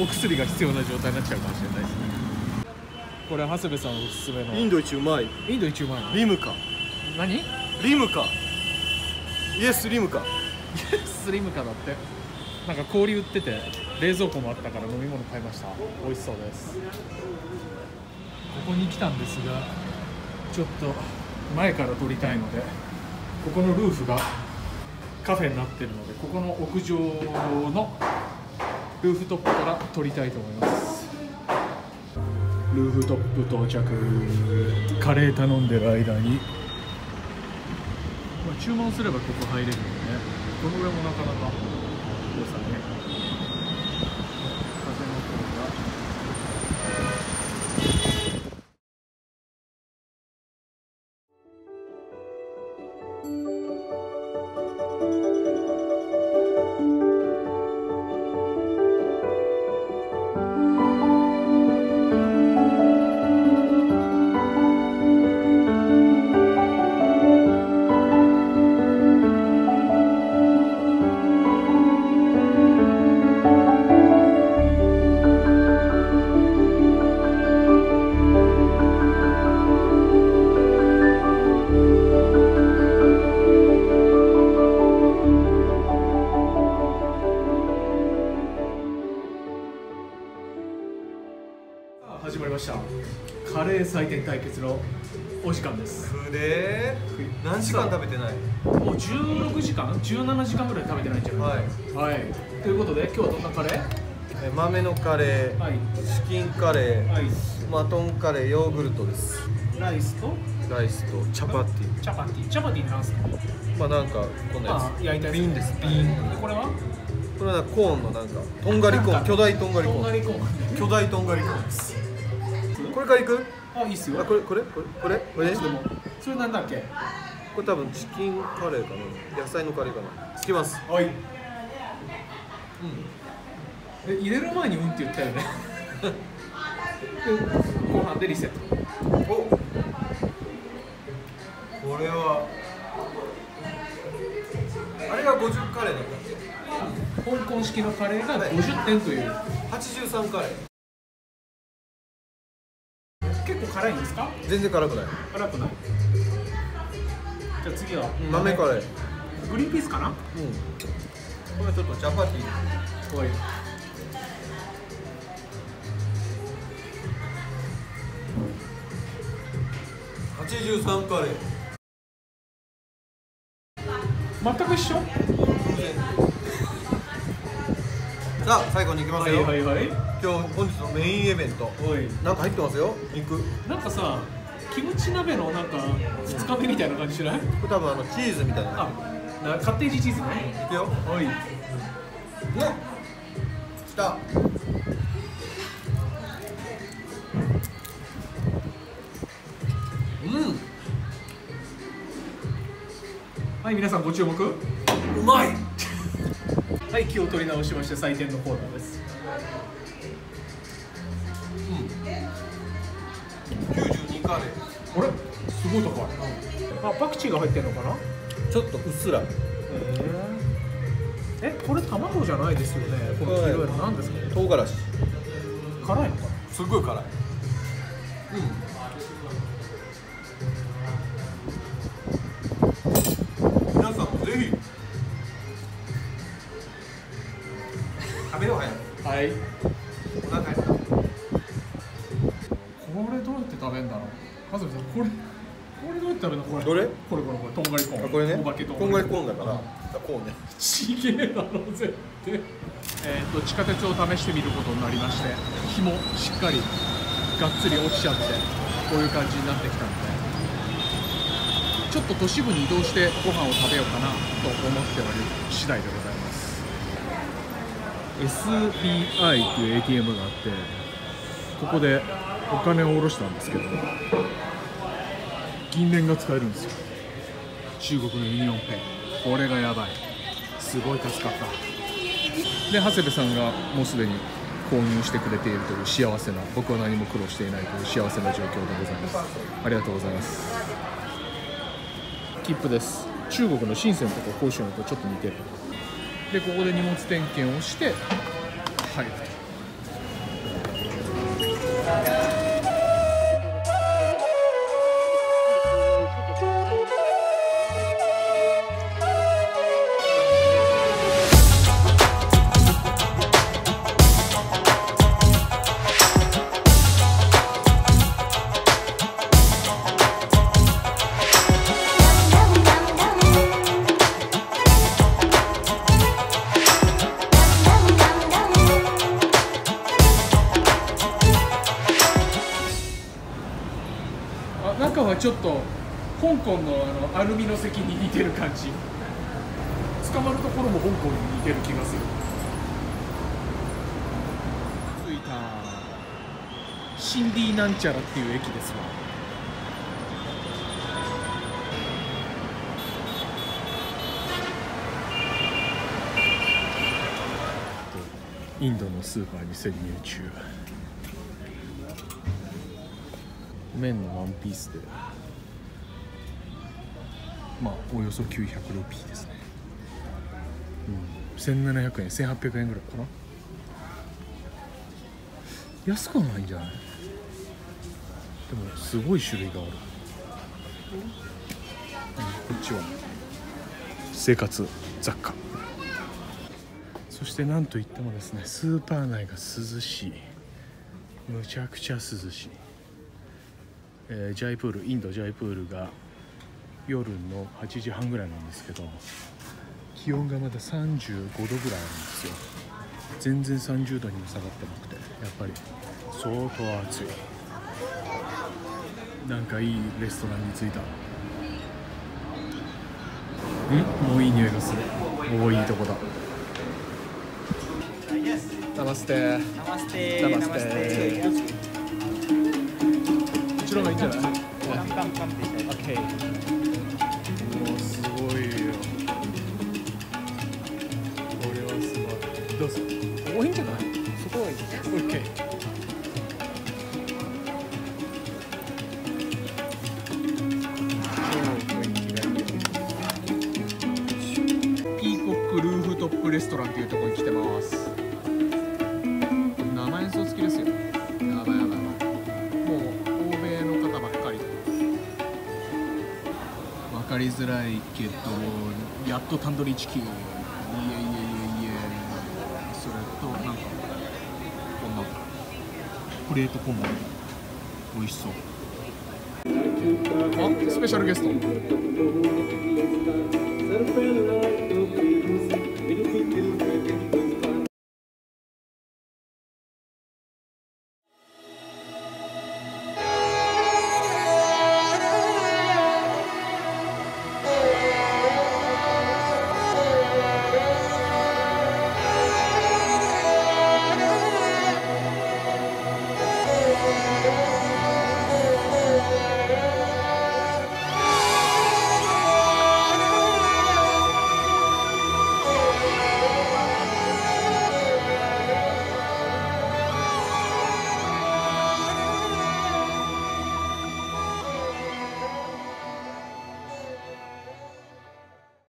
お薬が必要な状態になっちゃうかもしれないですね。これ長谷部さんおすすめの。インド一うまい。インド一うまいの？リムカ。何？リムカ。イエスリムカ。スリムカだって。なんか氷売ってて冷蔵庫もあったから飲み物買いました。美味しそうです。ここに来たんですがちょっと前から撮りたいのでここのルーフがカフェになってるのでここの屋上のルーフトップから撮りたいと思います。ルーフトップ到着。カレー頼んでる間に。まあ、注文すればここ入れるんでね。この上もなかなか良さね。始まりました。カレー採点対決のお時間です。ふで何時間食べてない？もう16時間？17時間ぐらい食べてないんじゃない？はい。はい。ということで今日はどんなカレー？え豆のカレー、はい。チキンカレー、はい。マトンカレーヨーグルトです。ライスと？ライスとチャパティ。チャパティ。チャパティなんすか？まあなんかこんなやまあ焼いたやつ。瓶です。瓶。でこれは？つこれはコーンのなんかとんがりコーン。巨大とんがりコーン。巨大とんがりコーンですからいく？あいいっすよ。あこれこれ？これ？これ？これねでもそれなんだっけ？これ多分チキンカレーかな。野菜のカレーかな。つきます。はい。え入れる前にうんって言ったよね。で 後半でリセット。お。これは。あれが50カレーなん。だ香港式のカレーが50点という。83カレ結構辛いんですか？ー全然辛くない。辛くない。じゃあ次は？豆カレー。グリーンピースかな？うん。これはちょっとチャパティ。はい。83カレー。全く一緒？さあ最後に行きますよ、はいはい今日本日のメインイベント。はい。なんか入ってますよ？肉。こなんかさキムチ鍋のなんか2日目みたいな感じしない？れ多分あのチーズみたいな。あなカッテージチーズね。いくよ。はい。ね。きた。うん。はい皆さんご注目。うまい。はい気を取り直しまして採点のコーナーですあれ？すごい高い。あパクチーが入ってるのかな？ちょっとうっすら。えこれ卵じゃないですよね？この黄色いの何ですか？唐辛子。辛いのかな？すっごい辛い。うん。皆さんもぜひ。食べよう早くはいんだろうかずみさんこれこれどうやって食べるの？これ。どれ？これこれこれ。とんがりコーン。あこれね。お化けとこんがりコーンだから、あコーンね。ちげえだろ絶対。えっと地下鉄を試してみることになりまして日もしっかりがっつり落ちちゃってこういう感じになってきたので。ちょっと都市部に移動してご飯を食べようかなと思っておる次第でございます。SBI っていう ATM があってここでお金を下ろしたんですけど銀聯が使えるんですよ。中国のユニオンペイ。これがやばい。すごい助かった。で長谷部さんがもうすでに購入してくれているという幸せな僕は何も苦労していないという幸せな状況でございます。ありがとうございます。切符です。中国の深センとか広州のとちょっと似てる。でここで荷物点検をして入ると中はちょっと香港のあのアルミの席に似てる感じ。捕まるところも香港に似てる気がする。着いたシンディなんちゃらっていう駅ですわ。インドのスーパーに潜入中麺のワンピースで。まあおよそ900ルピーですね、うん、1700円1800円ぐらいかな。安くはないんじゃない？でもすごい種類がある、うん、こっちは。生活雑貨。そしてなんといってもですねスーパー内が涼しい。むちゃくちゃ涼しい。えージャイプールインドジャイプールが夜の8時半ぐらいなんですけど気温がまだ35度ぐらいあるんですよ。全然30度にも下がってなくてやっぱり。相当暑い。なんかいいレストランに着いた。ん？もういい匂いがする。おおいいとこだ。ナマステ Namaste. Namaste. Namaste. こちらがいい。んじゃない。Come, come, come, please. OK もうすごい。よこれはすごい。どうぞここい。い。んじゃない。そこはい。い。OK ピーコックルーフトップレストランってい。うところに来てますいづらいけどやっとタンドリーチキンいえいえいえいえそれとなんかこんなプレートコンボ美味しそうあスペシャルゲスト。